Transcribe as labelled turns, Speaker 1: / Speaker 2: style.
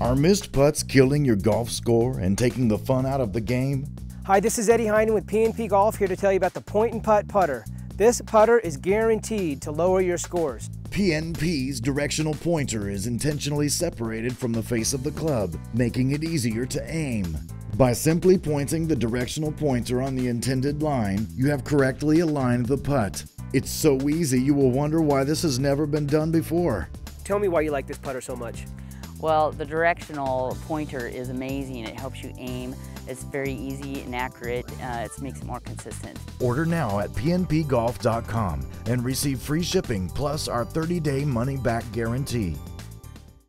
Speaker 1: Are missed putts killing your golf score and taking the fun out of the game?
Speaker 2: Hi, this is Eddie Heinen with PNP Golf here to tell you about the Point N Putt putter. This putter is guaranteed to lower your scores.
Speaker 1: PNP's directional pointer is intentionally separated from the face of the club, making it easier to aim. By simply pointing the directional pointer on the intended line, you have correctly aligned the putt. It's so easy you will wonder why this has never been done before.
Speaker 2: Tell me why you like this putter so much.
Speaker 3: Well, the directional pointer is amazing. It helps you aim. It's very easy and accurate. Uh, it makes it more consistent.
Speaker 1: Order now at pnpgolf.com and receive free shipping plus our 30 day money back guarantee.